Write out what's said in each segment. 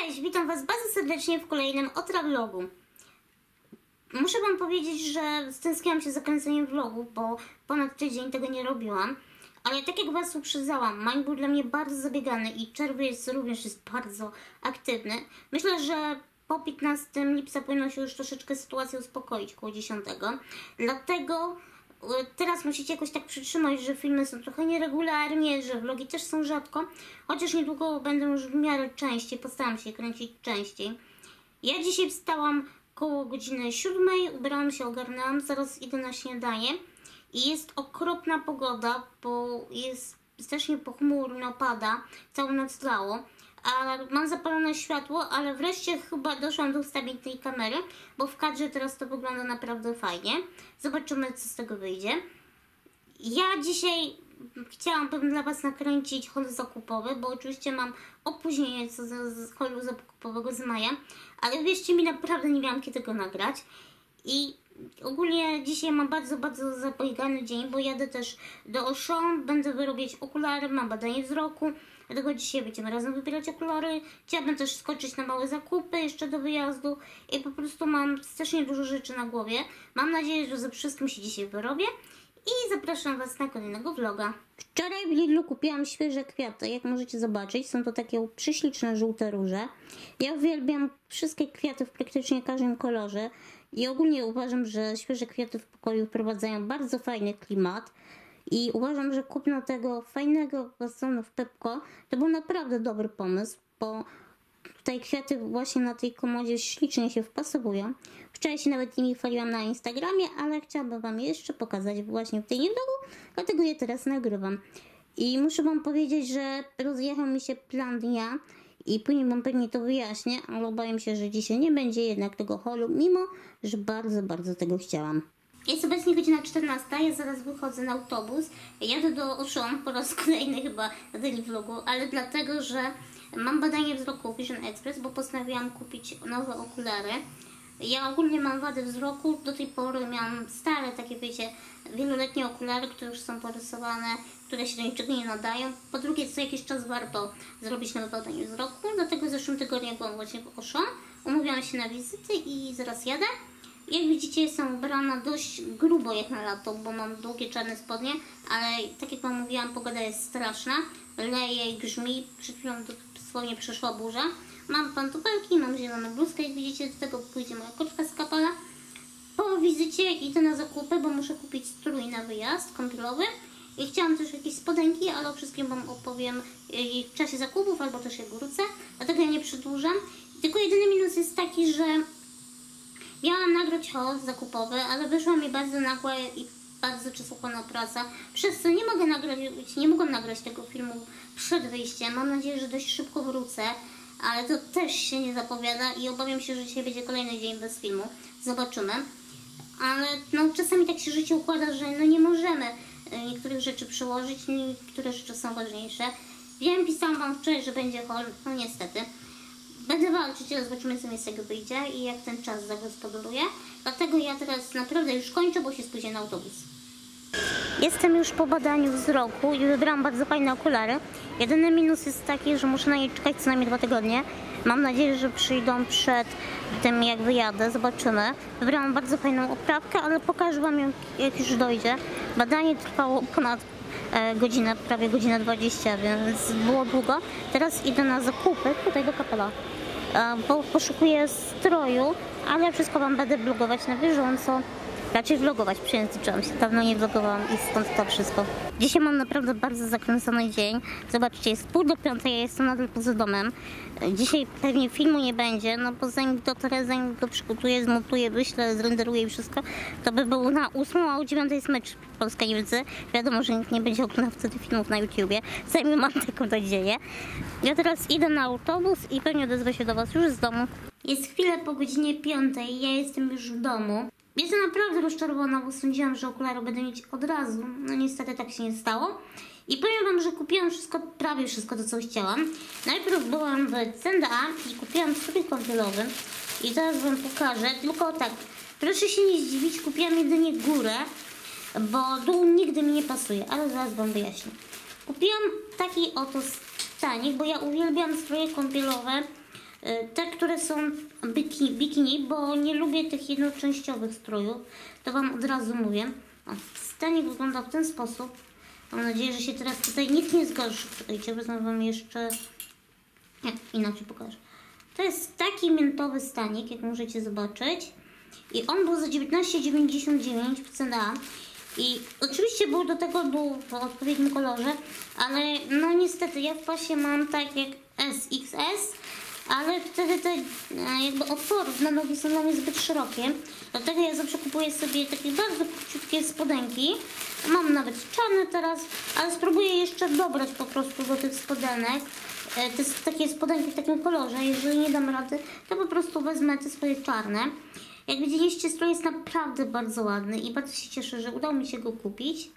Cześć, witam Was bardzo serdecznie w kolejnym Otra vlogu. Muszę Wam powiedzieć, że stęskiłam się za kręceniem vlogu, bo ponad tydzień tego nie robiłam. Ale tak jak Was uprzedzałam, maj był dla mnie bardzo zabiegany i czerwiec również jest bardzo aktywny. Myślę, że po 15 lipca powinno się już troszeczkę sytuacja uspokoić, koło 10. Dlatego teraz musicie jakoś tak przytrzymać, że filmy są trochę nieregularnie, że vlogi też są rzadko, chociaż niedługo będę już w miarę częściej, postaram się kręcić częściej. Ja dzisiaj wstałam koło godziny siódmej, ubrałam się, ogarnęłam, zaraz idę na śniadanie i jest okropna pogoda, bo jest strasznie pochmurno, pada, całą noc dało. A mam zapalone światło, ale wreszcie chyba doszłam do ustawień tej kamery, bo w kadrze teraz to wygląda naprawdę fajnie. Zobaczymy, co z tego wyjdzie. Ja dzisiaj chciałabym dla Was nakręcić hol zakupowy, bo oczywiście mam opóźnienie co z, z holu zakupowego z maja, ale wierzcie mi, naprawdę nie miałam kiedy go nagrać. I ogólnie dzisiaj mam bardzo, bardzo zapoigany dzień, bo jadę też do Auchan, będę wyrobić okulary, mam badanie wzroku, dlatego dzisiaj będziemy razem wybierać okulary. Chciałabym też skoczyć na małe zakupy jeszcze do wyjazdu i po prostu mam strasznie dużo rzeczy na głowie. Mam nadzieję, że ze wszystkim się dzisiaj wyrobię i zapraszam Was na kolejnego vloga. Wczoraj w Lidlu kupiłam świeże kwiaty, jak możecie zobaczyć. Są to takie prześliczne żółte róże. Ja uwielbiam wszystkie kwiaty w praktycznie każdym kolorze i ogólnie uważam, że świeże kwiaty w pokoju wprowadzają bardzo fajny klimat. I uważam, że kupno tego fajnego wazonu w Pepko to był naprawdę dobry pomysł, bo Tutaj kwiaty właśnie na tej komodzie ślicznie się wpasowują. Wczoraj się nawet nimi chwaliłam na Instagramie, ale chciałabym Wam jeszcze pokazać właśnie w tej vlogu, dlatego je teraz nagrywam. I muszę Wam powiedzieć, że rozjechał mi się plan dnia i później Wam pewnie to wyjaśnię, ale obawiam się, że dzisiaj nie będzie jednak tego holu, mimo że bardzo, bardzo tego chciałam. Jest obecnie godzina 14, ja zaraz wychodzę na autobus. Jadę do Auchan po raz kolejny chyba na daily vlogu, ale dlatego, że mam badanie wzroku Vision Express, bo postanowiłam kupić nowe okulary. Ja ogólnie mam wady wzroku, do tej pory miałam stare takie, wiecie, wieloletnie okulary, które już są porysowane, które się do niczego nie nadają. Po drugie, co jakiś czas warto zrobić nowe badanie wzroku, dlatego w zeszłym tygodniu byłam właśnie w Auchan, umówiłam się na wizyty i zaraz jadę. Jak widzicie, jestem ubrana dość grubo jak na lato, bo mam długie czarne spodnie, ale tak jak Wam mówiłam, pogoda jest straszna, leje i grzmi, przed chwilą dosłownie przeszła burza. Mam pantofelki, mam zieloną bluzkę, jak widzicie, do tego pójdzie moja koczka z kapala. Po wizycie idę na zakupy, bo muszę kupić strój na wyjazd kąpielowy. I chciałam też jakieś spodenki, ale o wszystkim Wam opowiem w czasie zakupów, albo też jak wrócę, dlatego ja nie przedłużam. Tylko jedyny minus jest taki, że Miałam nagrać haul zakupowy, ale wyszła mi bardzo nagła i bardzo czasochłonna praca, przez co nie mogę nagrać, nie mogłam nagrać tego filmu przed wyjściem. Mam nadzieję, że dość szybko wrócę, ale to też się nie zapowiada i obawiam się, że dzisiaj będzie kolejny dzień bez filmu. Zobaczymy. Ale no, czasami tak się życie układa, że no, nie możemy e, niektórych rzeczy przełożyć, niektóre rzeczy są ważniejsze. Wiem, pisałam Wam wczoraj, że będzie haul, no niestety. Będę walczyć, zobaczymy mi z tego wyjdzie i jak ten czas zagospodaruję. Dlatego ja teraz naprawdę już kończę, bo się spóźnię na autobus. Jestem już po badaniu wzroku i wybrałam bardzo fajne okulary. Jedyny minus jest taki, że muszę na nie czekać co najmniej dwa tygodnie. Mam nadzieję, że przyjdą przed tym jak wyjadę, zobaczymy. Wybrałam bardzo fajną oprawkę, ale pokażę Wam ją jak już dojdzie. Badanie trwało ponad e, godzinę, prawie godzinę 20, więc było długo. Teraz idę na zakupy tutaj do kapela bo poszukuję stroju, ale wszystko Wam będę blogować na bieżąco. Raczej vlogować, przejęzyczyłam się. Dawno nie vlogowałam i stąd to wszystko. Dzisiaj mam naprawdę bardzo zakręcony dzień. Zobaczcie, jest pół do piątej, ja jestem nadal poza domem. Dzisiaj pewnie filmu nie będzie, no bo zanim teraz, zanim go przygotuję, zmontuję, wyślę, zrenderuję i wszystko, to by był na ósmą, a o dziewiątej jest mecz Polska-Niemcy. Wiadomo, że nikt nie będzie oglądał wtedy filmów na YouTubie. Zanim mam taką nadzieję. Ja teraz idę na autobus i pewnie odezwę się do Was już z domu. Jest chwilę po godzinie piątej, ja jestem już w domu. Jestem naprawdę rozczarowana, bo sądziłam, że okulary będę mieć od razu. No niestety tak się nie stało. I powiem Wam, że kupiłam wszystko, prawie wszystko to, co chciałam. Najpierw byłam w CNDA i kupiłam strój kąpielowy. I teraz Wam pokażę, tylko tak, proszę się nie zdziwić, kupiłam jedynie górę, bo dół nigdy mi nie pasuje, ale zaraz Wam wyjaśnię. Kupiłam taki oto stanik, bo ja uwielbiam stroje kąpielowe, Te, które są biki, bikini, bo nie lubię tych jednoczęściowych strojów. To Wam od razu mówię. O, stanik wygląda w ten sposób. Mam nadzieję, że się teraz tutaj nic nie zgorszy. Czekajcie, wezmę Wam jeszcze... Nie, inaczej pokażę. To jest taki miętowy stanik, jak możecie zobaczyć. I on był za 19,99 w CNA. I oczywiście był do tego dół w odpowiednim kolorze, ale no niestety ja w pasie mam tak jak SXS, ale wtedy te e, jakby otworów na nogi są dla mnie zbyt szerokie. Dlatego ja zawsze kupuję sobie takie bardzo króciutkie spodenki. Mam nawet czarne teraz, ale spróbuję jeszcze dobrać po prostu do tych spodenek. E, Te takie spodenki w takim kolorze. Jeżeli nie dam rady, to po prostu wezmę te swoje czarne. Jak widzieliście, strój jest naprawdę bardzo ładny i bardzo się cieszę, że udało mi się go kupić.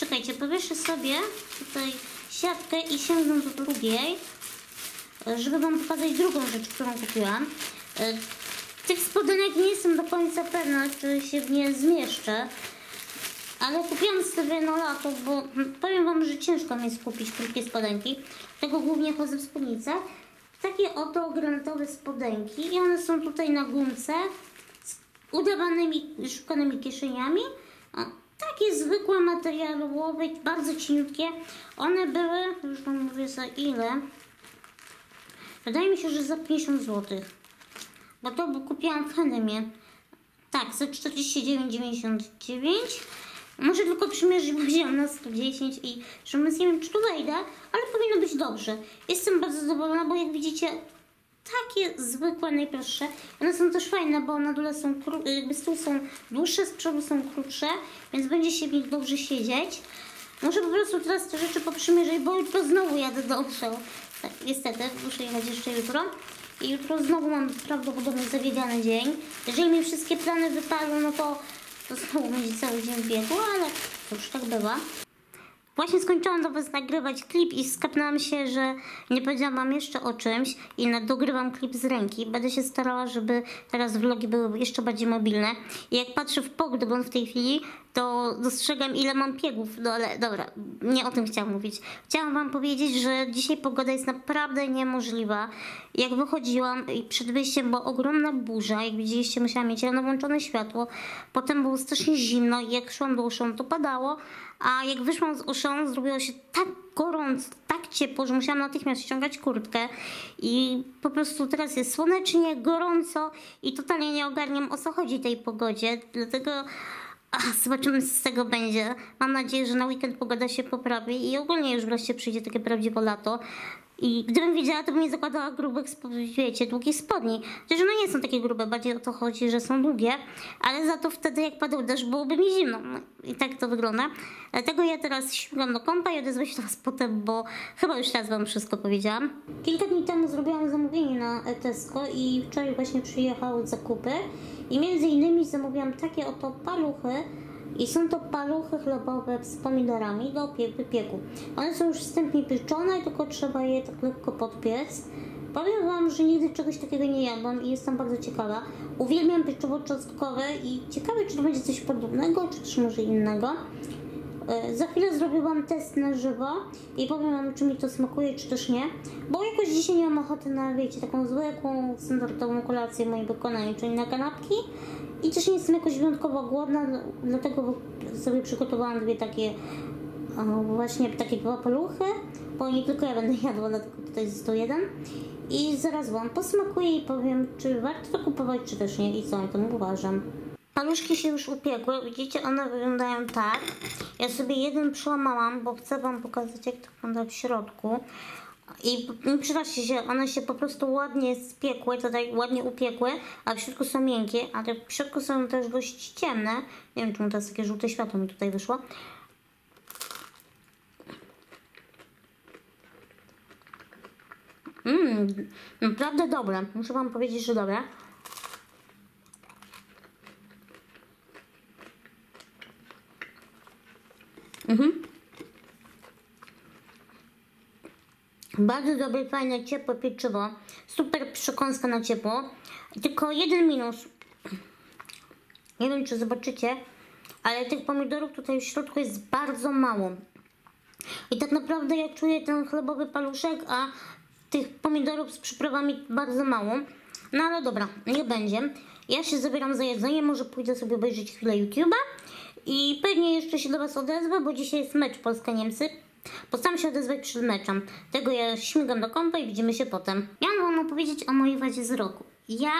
Czekajcie, powieszę sobie tutaj siatkę i sięgnę do drugiej, żeby Wam pokazać drugą rzecz, którą kupiłam. E, Tych spodenek nie jestem do końca pewna, czy się w nie zmieszczę. Ale kupiłam sobie na lato, bo powiem Wam, że ciężko mi jest kupić krótkie spodenki. Tego głównie chodzę w spódnicach. Takie oto granatowe spodenki i one są tutaj na gumce z udawanymi, szukanymi kieszeniami. Takie zwykłe materiałowe, bardzo cieniutkie. One były, już Wam mówię za ile. Wydaje mi się, że za 50 zł. Bo to kupiłam w. Tak, za 49,99. Może tylko przymierzyć, bo wziąłem na 110 i że nie wiem, czy tu wejdę, ale powinno być dobrze. Jestem bardzo zadowolona, bo jak widzicie, takie zwykłe, najprostsze. One są też fajne, bo na dole są, jakby z tyłu są dłuższe, z przodu są krótsze, więc będzie się w nich dobrze siedzieć. Muszę po prostu teraz te rzeczy poprzymierzyć, bo jutro znowu jadę do. Tak, niestety, muszę jechać jeszcze jutro. I jutro znowu mam prawdopodobnie zawiedziany dzień. Jeżeli mi wszystkie plany wypadną, no to, to znowu będzie cały dzień w biegu, ale cóż, tak bywa. Właśnie skończyłam do Was nagrywać klip i skapnęłam się, że nie powiedziałam Wam jeszcze o czymś i dogrywam klip z ręki. Będę się starała, żeby teraz vlogi były jeszcze bardziej mobilne. I jak patrzę w pogląd w tej chwili, to dostrzegam ile mam piegów. No ale dobra, nie o tym chciałam mówić. Chciałam Wam powiedzieć, że dzisiaj pogoda jest naprawdę niemożliwa. Jak wychodziłam i przed wyjściem była ogromna burza, jak widzieliście musiałam mieć rano włączone światło. Potem było strasznie zimno i jak szłam do uszą to padało. A jak wyszłam z uszą, zrobiło się tak gorąco, tak ciepło, że musiałam natychmiast ściągać kurtkę. I po prostu teraz jest słonecznie, gorąco i totalnie nie ogarniam o co chodzi tej pogodzie. Dlatego ach, zobaczymy, co z tego będzie. Mam nadzieję, że na weekend pogoda się poprawi i ogólnie już wreszcie przyjdzie takie prawdziwe lato. I gdybym wiedziała, to bym nie zakładała grubych, wiecie, długich spodni. Chociaż one nie są takie grube, bardziej o to chodzi, że są długie, ale za to wtedy jak padał deszcz, byłoby mi zimno. No, I tak to wygląda. Dlatego ja teraz śmigam do kąpa i odezwę się do Was potem, bo chyba już teraz Wam wszystko powiedziałam. Kilka dni temu zrobiłam zamówienie na Tesco i wczoraj właśnie przyjechały zakupy. I między innymi zamówiłam takie oto paluchy, i są to paluchy chlebowe z pomidorami do pie- wypieku. One są już wstępnie pieczone, tylko trzeba je tak lekko podpiec. Powiem Wam, że nigdy czegoś takiego nie jadłam i jestem bardzo ciekawa. Uwielbiam pieczywo czosnkowe i ciekawe, czy to będzie coś podobnego, czy też może innego. E, Za chwilę zrobię Wam test na żywo i powiem Wam, czy mi to smakuje, czy też nie. Bo jakoś dzisiaj nie mam ochoty na, wiecie, taką zwykłą, standardową kolację w moim wykonaniu, czyli na kanapki. I też nie jestem jakoś wyjątkowo głodna, dlatego sobie przygotowałam dwie takie, właśnie takie dwa paluchy, bo nie tylko ja będę jadła, dlatego tutaj jest to jeden. I zaraz Wam posmakuję i powiem, czy warto to kupować, czy też nie i co o tym uważam. Paluszki się już upiekły, widzicie, one wyglądają tak. Ja sobie jeden przełamałam, bo chcę Wam pokazać, jak to wygląda w środku. I nie przydacie się, one się po prostu ładnie spiekły, tutaj ładnie upiekły, a w środku są miękkie, ale w środku są też dość ciemne. Nie wiem, czemu teraz takie żółte światło mi tutaj wyszło. Mmm, naprawdę dobre. Muszę Wam powiedzieć, że dobre. Bardzo dobre, fajne, ciepłe pieczywo. Super przekąska na ciepło. Tylko jeden minus. Nie wiem, czy zobaczycie, ale tych pomidorów tutaj w środku jest bardzo mało. I tak naprawdę ja czuję ten chlebowy paluszek, a tych pomidorów z przyprawami bardzo mało. No ale dobra, nie będzie. Ja się zabieram za jedzenie, może pójdę sobie obejrzeć chwilę YouTube'a i pewnie jeszcze się do Was odezwę, bo dzisiaj jest mecz Polska-Niemcy. Postaram się odezwać przed meczem. Tego ja śmigam do kąta i widzimy się potem. Miałam Wam opowiedzieć o mojej wadzie wzroku. Ja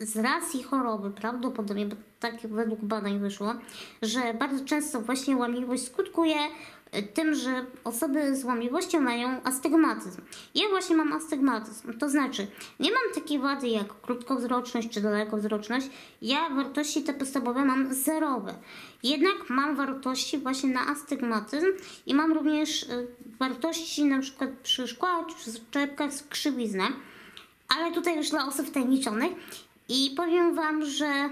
z racji choroby, prawdopodobnie, bo tak według badań wyszło, że bardzo często właśnie łamliwość skutkuje tym, że osoby z łamliwością mają astygmatyzm. Ja właśnie mam astygmatyzm, to znaczy nie mam takiej wady jak krótkowzroczność czy dalekowzroczność. Ja wartości te podstawowe mam zerowe. Jednak mam wartości właśnie na astygmatyzm i mam również y, wartości na przykład przy szkłach przy czepkach z krzywiznę. Ale tutaj już dla osób tajemniczonych i powiem Wam, że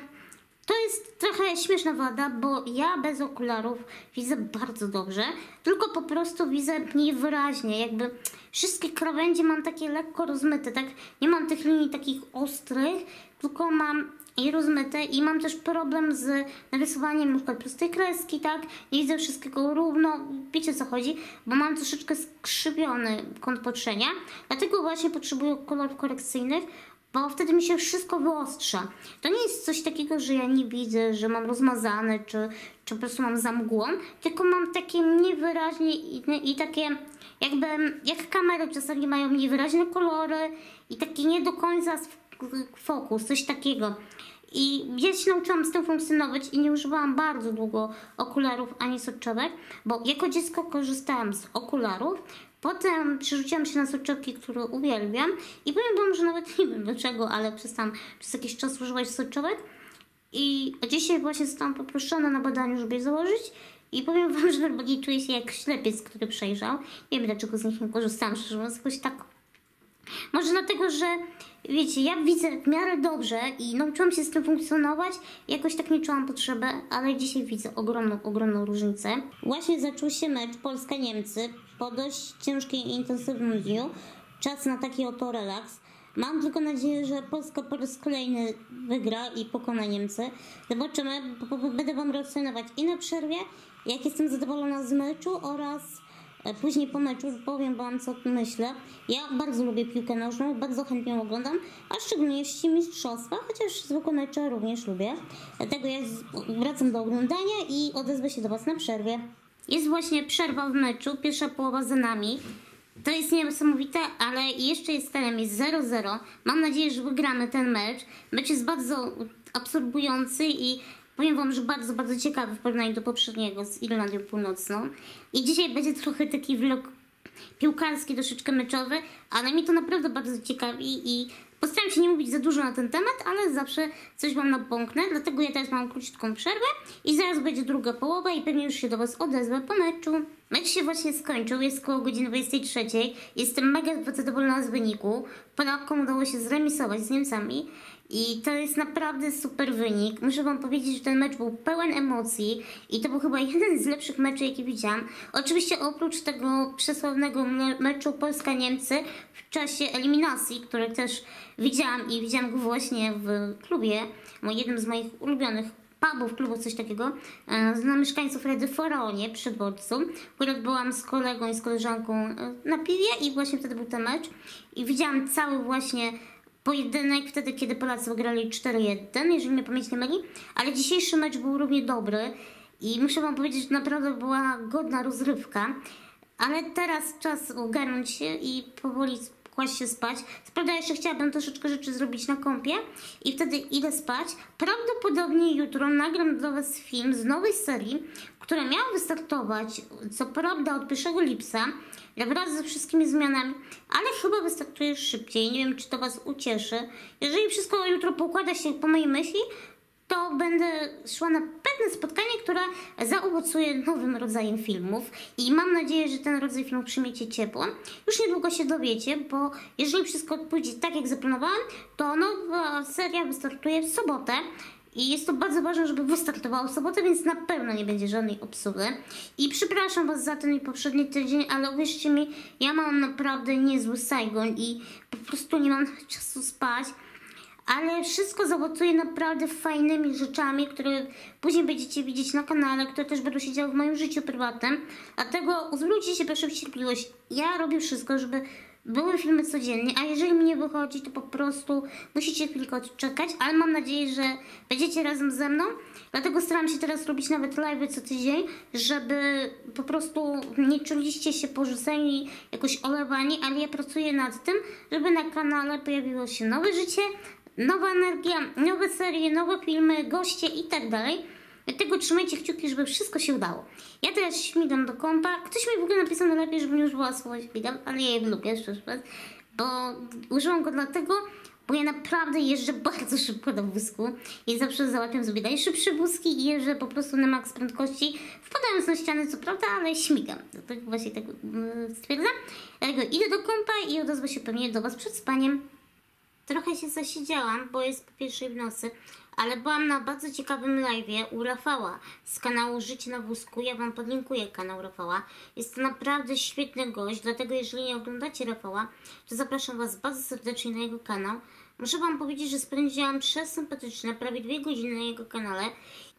to jest trochę śmieszna wada, bo ja bez okularów widzę bardzo dobrze, tylko po prostu widzę mniej wyraźnie, jakby wszystkie krawędzie mam takie lekko rozmyte, tak? Nie mam tych linii takich ostrych, tylko mam i rozmyte i mam też problem z narysowaniem na przykład prostej kreski, tak? Nie widzę wszystkiego równo, wiecie co chodzi, bo mam troszeczkę skrzywiony kąt patrzenia, dlatego właśnie potrzebuję kolorów korekcyjnych, bo wtedy mi się wszystko wyostrza. To nie jest coś takiego, że ja nie widzę, że mam rozmazane, czy, czy po prostu mam za mgłą, tylko mam takie niewyraźnie i, i takie jakby, jak kamery czasami mają niewyraźne kolory i taki nie do końca fokus, coś takiego. I ja się nauczyłam z tym funkcjonować i nie używałam bardzo długo okularów ani soczewek, bo jako dziecko korzystałam z okularów, Potem przerzuciłam się na soczewki, które uwielbiam i powiem wam, że nawet nie wiem dlaczego, ale przestałam przez jakiś czas używać soczewek i dzisiaj właśnie zostałam poproszona na badaniu, żeby je założyć i powiem wam, że normalnie czuję się jak ślepiec, który przejrzał. Nie wiem dlaczego z nich nie korzystałam, szczerze mówiąc, jakoś tak... Może dlatego, że wiecie, ja widzę w miarę dobrze i nauczyłam się z tym funkcjonować. Jakoś tak nie czułam potrzeby, ale dzisiaj widzę ogromną, ogromną różnicę. Właśnie zaczął się mecz Polska-Niemcy po dość ciężkim i intensywnym dniu. Czas na taki oto relaks. Mam tylko nadzieję, że Polska po raz kolejny wygra i pokona Niemcy. Zobaczymy, będę Wam relacjonować i na przerwie, jak jestem zadowolona z meczu oraz E, później po meczu powiem Wam, co myślę. Ja bardzo lubię piłkę nożną, bardzo chętnie oglądam, a szczególnie jeśli mistrzostwa, chociaż zwykłe mecze również lubię. Dlatego ja wracam do oglądania i odezwę się do Was na przerwie. Jest właśnie przerwa w meczu, pierwsza połowa za nami. To jest niesamowite, ale jeszcze jest terem jest 0-0. Mam nadzieję, że wygramy ten mecz. Mecz jest bardzo absorbujący i Powiem Wam, że bardzo, bardzo ciekawy w porównaniu do poprzedniego z Irlandią Północną. I dzisiaj będzie trochę taki vlog piłkarski, troszeczkę meczowy, ale mi to naprawdę bardzo ciekawi i postaram się nie mówić za dużo na ten temat, ale zawsze coś Wam napomknę, dlatego ja teraz mam króciutką przerwę i zaraz będzie druga połowa i pewnie już się do Was odezwę po meczu. Mecz się właśnie skończył, jest koło godziny 23. Jestem mega zadowolona z wyniku. Polakom udało się zremisować z Niemcami i to jest naprawdę super wynik. Muszę Wam powiedzieć, że ten mecz był pełen emocji i to był chyba jeden z lepszych meczów, jaki widziałam. Oczywiście oprócz tego przesławnego meczu Polska-Niemcy w czasie eliminacji, który też widziałam i widziałam go właśnie w klubie, jednym z moich ulubionych pubów, klubów, coś takiego, e, na mieszkańców Redy Faraonie przy dworcu. Akurat byłam z kolegą i z koleżanką e, na piwie i właśnie wtedy był ten mecz i widziałam cały właśnie pojedynek wtedy, kiedy Polacy wygrali 4-1, jeżeli mnie pamięć nie myli, ale dzisiejszy mecz był równie dobry i muszę wam powiedzieć, że naprawdę była godna rozrywka, ale teraz czas ogarnąć się i powoli kłaść się spać. Prawda, jeszcze chciałabym troszeczkę rzeczy zrobić na kąpie i wtedy idę spać. Prawdopodobnie jutro nagram dla Was film z nowej serii, która miała wystartować, co prawda od 1 lipca, wraz ze wszystkimi zmianami, ale chyba wystartuje szybciej. Nie wiem, czy to Was ucieszy. Jeżeli wszystko jutro pokłada się po mojej myśli, to będę szła na pewne spotkanie, które zaowocuje nowym rodzajem filmów i mam nadzieję, że ten rodzaj filmów przyjmiecie ciepło. Już niedługo się dowiecie, bo jeżeli wszystko pójdzie tak, jak zaplanowałam, to nowa seria wystartuje w sobotę. I jest to bardzo ważne, żeby wystartowało w sobotę, więc na pewno nie będzie żadnej obsługi. I przepraszam Was za ten poprzedni tydzień, ale uwierzcie mi, ja mam naprawdę niezły Saigon i po prostu nie mam czasu spać ale wszystko zaowocuje naprawdę fajnymi rzeczami, które później będziecie widzieć na kanale, które też będą się działy w moim życiu prywatnym. Dlatego zwróćcie się proszę w cierpliwość. Ja robię wszystko, żeby były filmy codziennie, a jeżeli mi nie wychodzi, to po prostu musicie chwilkę odczekać, ale mam nadzieję, że będziecie razem ze mną. Dlatego staram się teraz robić nawet live co tydzień, żeby po prostu nie czuliście się porzuceni, jakoś olewani, ale ja pracuję nad tym, żeby na kanale pojawiło się nowe życie, nowa energia, nowe serie, nowe filmy, goście i tak dalej. Dlatego trzymajcie kciuki, żeby wszystko się udało. Ja teraz śmigam do kompa. Ktoś mi w ogóle napisał najlepiej, żebym już była słowo śmigam, ale ja je lubię, szczerze bo użyłam go dlatego, bo ja naprawdę jeżdżę bardzo szybko do wózku i zawsze załapiam sobie najszybsze wózki i jeżdżę po prostu na maks prędkości, wpadając na ścianę co prawda, ale śmigam. Tak właśnie tak mm, stwierdzam. Dlatego idę do kompa i odezwę się pewnie do Was przed spaniem. Trochę się zasiedziałam, bo jest po pierwszej w nocy, ale byłam na bardzo ciekawym live'ie u Rafała z kanału Życie na wózku. Ja Wam podlinkuję kanał Rafała. Jest to naprawdę świetny gość, dlatego jeżeli nie oglądacie Rafała, to zapraszam Was bardzo serdecznie na jego kanał. Muszę Wam powiedzieć, że spędziłam przesympatyczne prawie dwie godziny na jego kanale.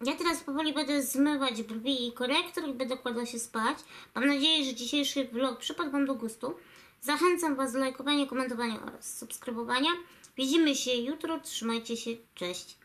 Ja teraz powoli będę zmywać brwi i korektor i będę kładła się spać. Mam nadzieję, że dzisiejszy vlog przypadł Wam do gustu. Zachęcam Was do lajkowania, komentowania oraz subskrybowania. Widzimy się jutro. Trzymajcie się. Cześć.